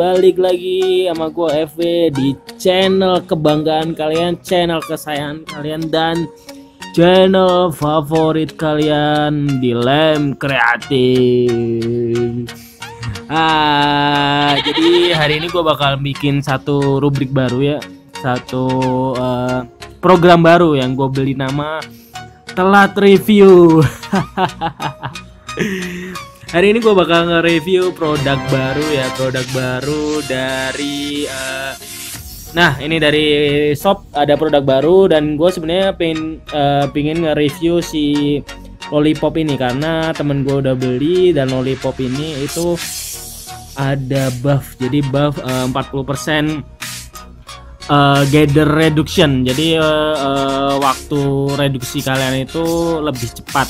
Balik lagi sama gua FW di channel kebanggaan kalian, channel kesayangan kalian dan channel favorit kalian di Lem Kreatif. Ah, jadi hari ini gua bakal bikin satu rubrik baru ya, satu eh, program baru yang gue beli nama telat review. Hari ini gue bakal nge-review produk baru ya, produk baru dari eh, Nah, ini dari shop ada produk baru dan gue sebenarnya pengen eh, pengen nge-review si lollipop ini karena temen gue udah beli dan lollipop ini itu ada buff. Jadi buff eh, 40% eh, gather reduction. Jadi eh, eh, waktu reduksi kalian itu lebih cepat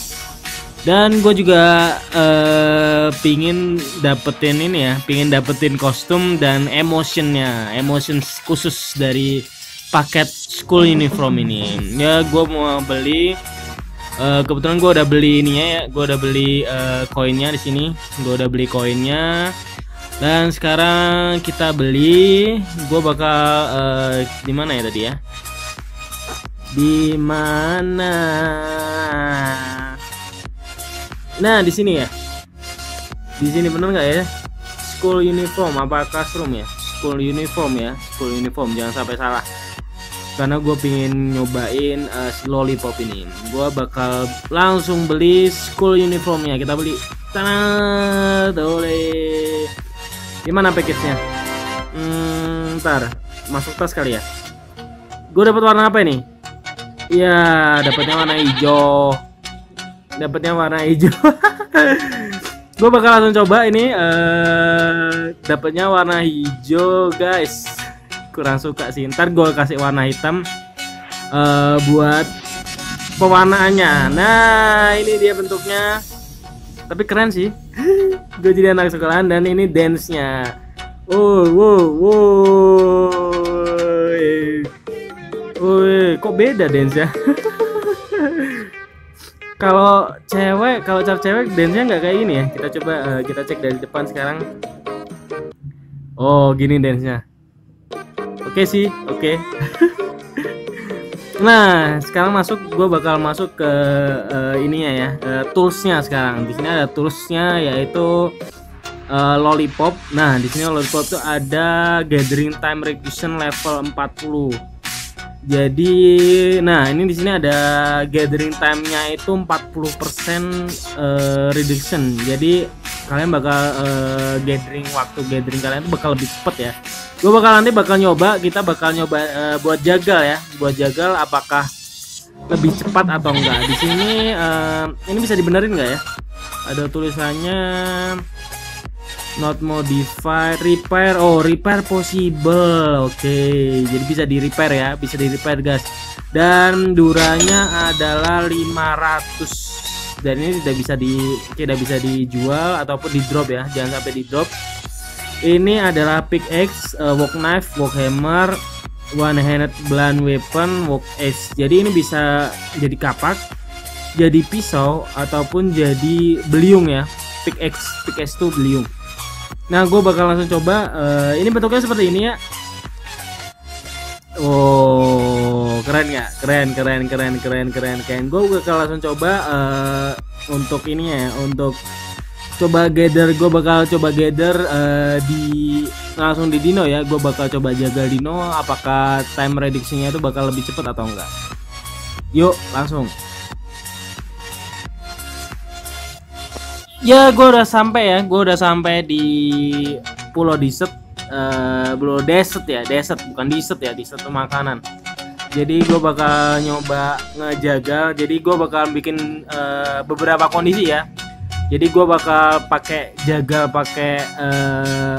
dan gue juga eh, pingin dapetin ini ya pingin dapetin kostum dan emotionnya emotion khusus dari paket school uniform ini. Ya gue mau beli eh, kebetulan gue udah beli ininya ya gue udah beli eh, koinnya di sini. Gue udah beli koinnya. Dan sekarang kita beli gue bakal eh, di mana ya tadi ya? Di mana Nah, di sini ya. Di sini bener nggak ya? School uniform apa classroom ya? School uniform ya, school uniform jangan sampai salah. Karena gue pingin nyobain uh, si lollipop ini. Gue bakal langsung beli school uniformnya. Kita beli. Tanah, boleh. Gimana package-nya? Hmm, ntar masuk tas kali ya. Gue dapat warna apa ini? Iya, dapatnya warna hijau dapatnya warna hijau. Gue bakal langsung coba ini eh dapatnya warna hijau guys. Kurang suka sih. Ntar gue kasih warna hitam eh buat pewarnaannya. Nah ini dia bentuknya. Tapi keren sih. Gue jadi anak sekolahan dan ini dance nya oh wow wow. Woi, kok beda dance ya kalau cewek kalau cap cewek dance nya nggak kayak gini ya? Kita coba eh, kita cek dari depan sekarang. Oh gini dance nya oke sih oke. Nah sekarang masuk gue bakal masuk ke eh, ininya ya eh, toolsnya sekarang. Di sini ada toolsnya yaitu eh, lollipop. Nah di sini lollipop tuh ada gathering time reduction level 40 jadi, nah ini di sini ada gathering time-nya itu 40% eh, reduction. Jadi kalian bakal eh, gathering waktu gathering kalian itu bakal lebih cepet ya. Gue bakal nanti bakal nyoba, kita bakal nyoba eh, buat jagal ya, buat jagal apakah lebih cepat atau enggak. Di sini eh, ini bisa dibenerin nggak ya? Ada tulisannya not modified repair. Oh repair possible. Oke jadi bisa di repair ya bisa di repair guys. Dan duranya adalah 500 dan ini tidak bisa di tidak bisa dijual ataupun di drop ya jangan sampai di drop. Ini adalah pickaxe uh, walk knife walk hammer one handed blunt weapon walk axe jadi ini bisa jadi kapak jadi pisau ataupun jadi beliung ya. Pickaxe pickaxe itu beliung Nah, gue bakal langsung coba. Eh, ini bentuknya seperti ini ya. Oh, keren nggak? Keren, keren, keren, keren, keren, keren. Gue bakal langsung coba eh, untuk ini ya, untuk coba gather. Gue bakal coba gather eh, di langsung di Dino ya. Gue bakal coba jaga Dino. Apakah time reduction-nya itu bakal lebih cepat atau enggak? Yuk, langsung. Ya, gue udah sampai ya. Gue udah sampai di Pulau Desert. eh Pulau Desert ya, Desert bukan Desert ya. Desert itu makanan. Jadi gue bakal nyoba ngejaga. Jadi gue bakal bikin eh, beberapa kondisi ya. Jadi gue bakal pakai jaga pakai eh,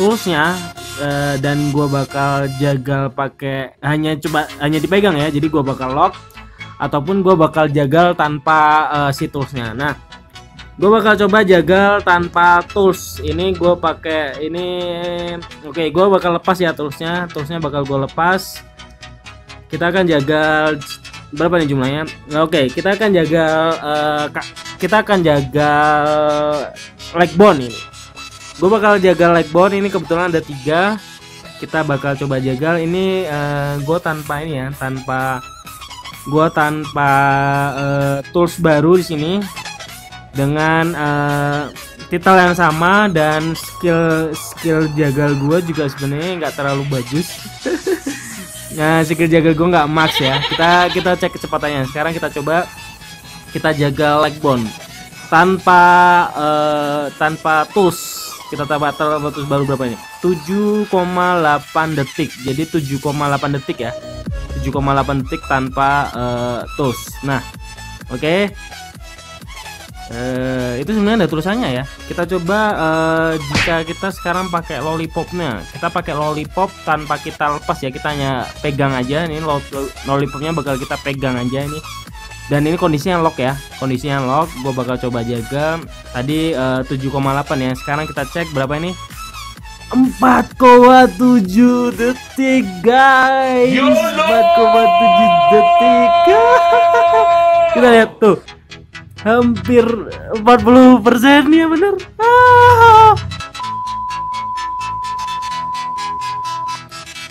toolsnya eh, dan gue bakal jaga pakai hanya coba hanya dipegang ya. Jadi gue bakal lock ataupun gue bakal jagal tanpa eh, si toolsnya. Nah gue bakal coba jagal tanpa tools. Ini gue pakai ini oke gue bakal lepas ya toolsnya. Toolsnya bakal gue lepas. Kita akan jagal berapa nih jumlahnya? Nah, oke kita akan jagal eh, ka- kita akan jaga leg bone ini. Gue bakal jaga leg bone ini kebetulan ada tiga. Kita bakal coba jagal. Ini uh, gue tanpa ini ya tanpa gue tanpa uh, tools baru di sini dengan uh, titel yang sama dan skill skill jagal gue juga sebenarnya nggak terlalu bagus. Nah skill jagal gue nggak max ya. Kita kita cek kecepatannya. Sekarang kita coba kita jaga leg bone tanpa uh, tanpa tools. Kita tambah terbatas baru berapa ini? 7,8 detik. Jadi 7,8 detik ya. 7,8 detik tanpa uh, tools. Nah oke. okay. Uh, eh, itu sebenarnya ada tulisannya ya. Kita coba uh, jika kita sekarang pakai lollipopnya. Kita pakai lollipop tanpa kita lepas ya. Kita hanya pegang aja. Ini lollipopnya bakal kita pegang aja ini. Dan ini kondisinya lock ya. Kondisinya lock gue bakal coba jaga. Tadi uh, 7,8 ya. Sekarang kita cek berapa ini? 4,7 detik guys. 4,7 detik. Kita lihat tuh hampir 40 persen ya bener. Ah.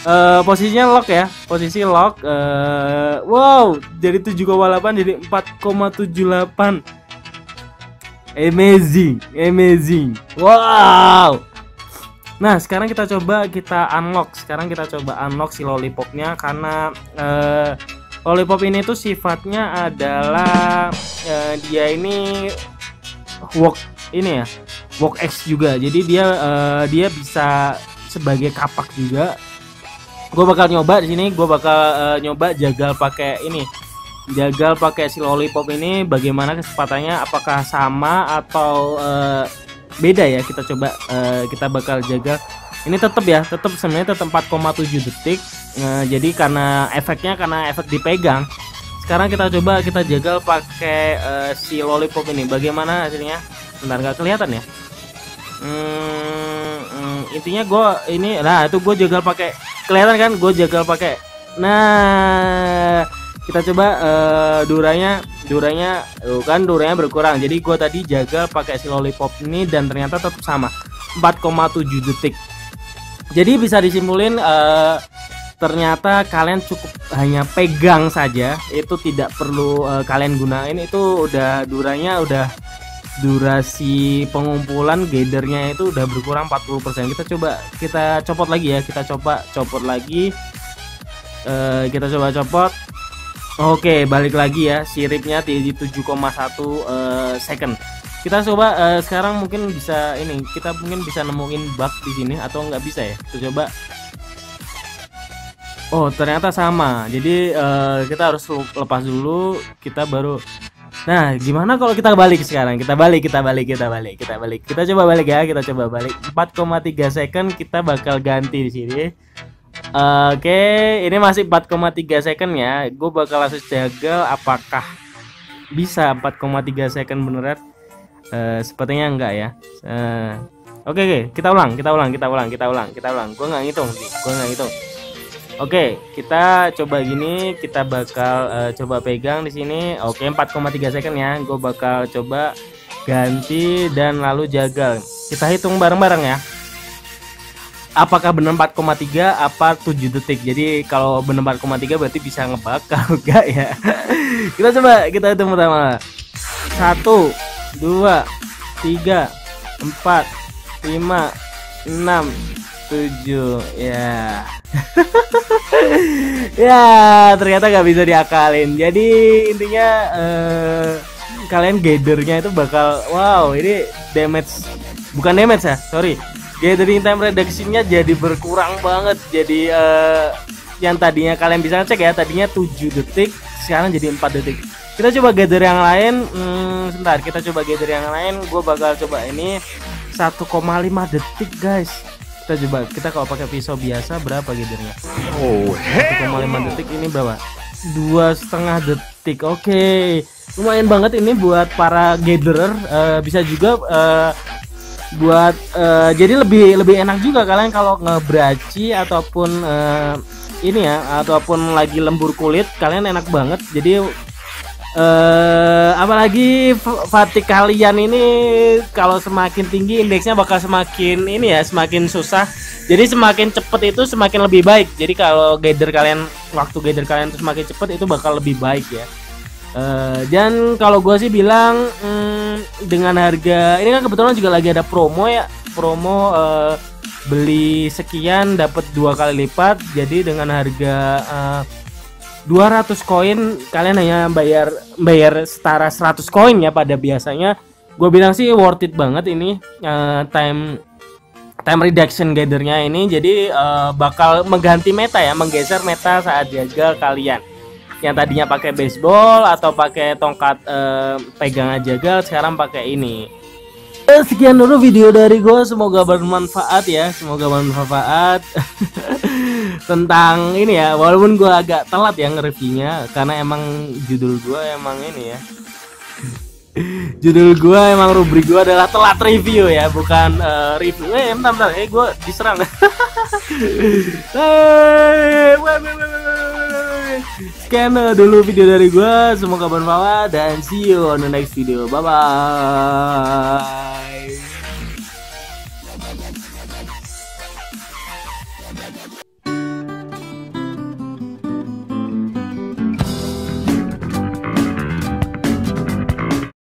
uh, posisinya lock ya posisi lock. Uh, wow dari 7,8 jadi 4,78 amazing amazing. Wow. Nah sekarang kita coba kita unlock sekarang kita coba unlock si lollipopnya karena uh, lollipop ini tuh sifatnya adalah uh, dia ini walk ini ya walk X juga. Jadi dia uh, dia bisa sebagai kapak juga. Gue bakal nyoba di sini gue bakal uh, nyoba jagal pakai ini jagal pakai si lollipop ini. Bagaimana kecepatannya apakah sama atau uh, beda ya? Kita coba uh, kita bakal jaga ini tetap ya tetap sebenarnya tetap 4,7 detik uh, jadi karena efeknya karena efek dipegang sekarang kita coba kita jagal pakai uh, si lollipop ini. Bagaimana hasilnya? Bentar nggak kelihatan ya? Hmm, hmm, intinya gue ini nah itu gue jagal pakai kelihatan kan? Gue jagal pakai. Nah kita coba uh, duranya duranya uh, kan duranya berkurang. Jadi gue tadi jaga pakai si lollipop ini dan ternyata tetap sama 4,7 detik. Jadi bisa disimpulin uh, ternyata kalian cukup hanya pegang saja. Itu tidak perlu uh, kalian gunain. Itu udah duranya udah durasi pengumpulan gathernya itu udah berkurang 40% kita coba kita copot lagi ya. Kita coba copot lagi. Uh, kita coba copot. Oke balik lagi ya. Siripnya di 7,1 uh, second. Kita coba uh, sekarang mungkin bisa ini kita mungkin bisa nemuin bug di sini atau nggak bisa ya? Kita coba Oh ternyata sama jadi uh, kita harus lepas dulu kita baru Nah, gimana kalau kita balik sekarang? Kita balik, kita balik, kita balik, kita balik. Kita coba balik ya, kita coba balik. 4,3 second kita bakal ganti di sini. Uh, Oke, okay. ini masih 4,3 second ya. Gue bakal langsung jaga apakah bisa 4,3 second beneran. Uh, sepertinya enggak ya. Uh, Oke, okay, okay. kita ulang, kita ulang, kita ulang, kita ulang, kita ulang. Gue nggak ngitung gue nggak ngitung. Oke, kita coba gini, kita bakal uh, coba pegang di sini. Oke, 4,3 second ya. Gue bakal coba ganti dan lalu jagal. Kita hitung bareng-bareng ya. Apakah benar 4,3 apa 7 detik? Jadi kalau benar 4,3 berarti bisa ngebakar enggak ya? kita coba kita hitung pertama. 1 2 3 4 5 6 tujuh ya. Ya ternyata nggak bisa diakalin. Jadi intinya uh, kalian gathernya itu bakal wow ini damage bukan damage ya sorry. Gathering time reductionnya jadi berkurang banget. Jadi uh, yang tadinya kalian bisa cek ya tadinya 7 detik sekarang jadi 4 detik. Kita coba gather yang lain hmm, sebentar kita coba gather yang lain. Gue bakal coba ini 1,5 detik guys kita coba kita kalau pakai pisau biasa berapa gidernya oh 1,5 detik ini berapa? Dua setengah detik oke. Okay. lumayan banget ini buat para gatherer uh, bisa juga uh, buat uh, jadi lebih lebih enak juga kalian kalau ngebraci ataupun uh, ini ya ataupun lagi lembur kulit kalian enak banget. Jadi eh apalagi fatigue kalian ini kalau semakin tinggi indeksnya bakal semakin ini ya semakin susah. Jadi semakin cepet itu semakin lebih baik. Jadi kalau gather kalian waktu gather kalian itu semakin cepet itu bakal lebih baik ya. Uh, dan kalau gue sih bilang hmm, dengan harga ini kan kebetulan juga lagi ada promo ya. Promo uh, beli sekian dapat dua kali lipat. Jadi dengan harga uh, 200 koin kalian hanya bayar bayar setara 100 koin ya pada biasanya. Gue bilang sih worth it banget ini uh, time time reduction gathernya ini. Jadi uh, bakal mengganti meta ya menggeser meta saat jaga kalian. Yang tadinya pakai baseball atau pakai tongkat uh, pegangan jaga sekarang pakai ini. Sekian dulu video dari gue semoga bermanfaat ya semoga bermanfaat tentang ini ya walaupun gue agak telat ya nge-reviewnya karena emang judul gue emang ini ya. Judul gue emang rubrik gue adalah telat review ya bukan uh, review. Eh bentar bentar. Eh gue diserang. Sekian dulu video dari gue semoga bermanfaat dan see you on the next video. Bye bye